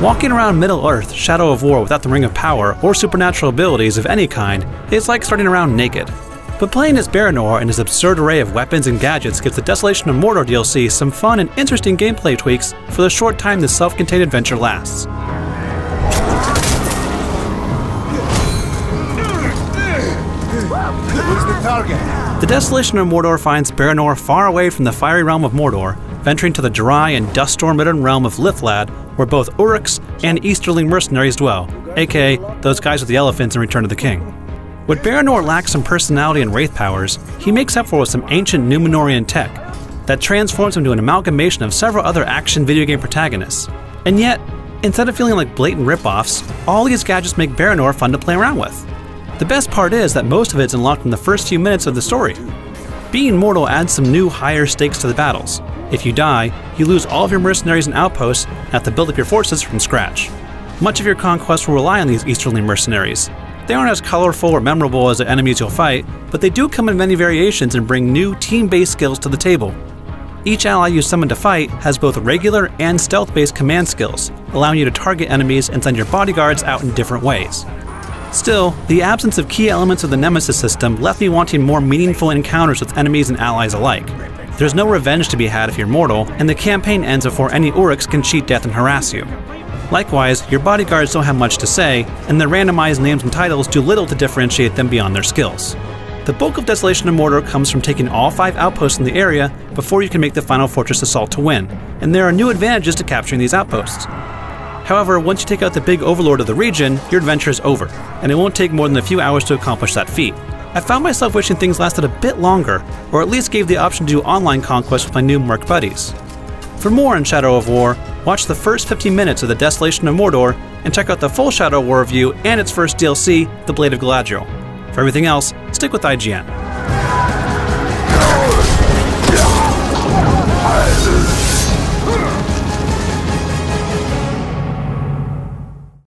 Walking around Middle Earth, Shadow of War without the Ring of Power or supernatural abilities of any kind is like starting around naked. But playing as Baranor and his absurd array of weapons and gadgets gives the Desolation of Mordor DLC some fun and interesting gameplay tweaks for the short time this self-contained adventure lasts. the target? The Desolation of Mordor finds Baranor far away from the fiery realm of Mordor, venturing to the dry and dust-storm-ridden realm of Lithlad, where both Uruks and Easterling mercenaries dwell, aka those guys with the elephants in Return of the King. What Baranor lacks in personality and wraith powers, he makes up for with some ancient Numenorean tech that transforms him into an amalgamation of several other action video game protagonists. And yet, instead of feeling like blatant ripoffs, all these gadgets make Baranor fun to play around with. The best part is that most of it's unlocked in the first few minutes of the story. Being mortal adds some new higher stakes to the battles. If you die, you lose all of your mercenaries and outposts and have to build up your forces from scratch. Much of your conquest will rely on these Easterling mercenaries, they aren't as colorful or memorable as the enemies you'll fight, but they do come in many variations and bring new team-based skills to the table. Each ally you summon to fight has both regular and stealth-based command skills, allowing you to target enemies and send your bodyguards out in different ways. Still, the absence of key elements of the Nemesis system left me wanting more meaningful encounters with enemies and allies alike. There's no revenge to be had if you're mortal, and the campaign ends before any Uruks can cheat death and harass you. Likewise, your bodyguards don't have much to say, and their randomized names and titles do little to differentiate them beyond their skills. The bulk of Desolation of Mordor comes from taking all five outposts in the area before you can make the final fortress assault to win, and there are new advantages to capturing these outposts. However, once you take out the big overlord of the region, your adventure is over, and it won't take more than a few hours to accomplish that feat. I found myself wishing things lasted a bit longer, or at least gave the option to do online conquest with my new merc buddies. For more on Shadow of War, watch the first 15 minutes of The Desolation of Mordor, and check out the full Shadow of War review and its first DLC, The Blade of Galadriel. For everything else, stick with IGN.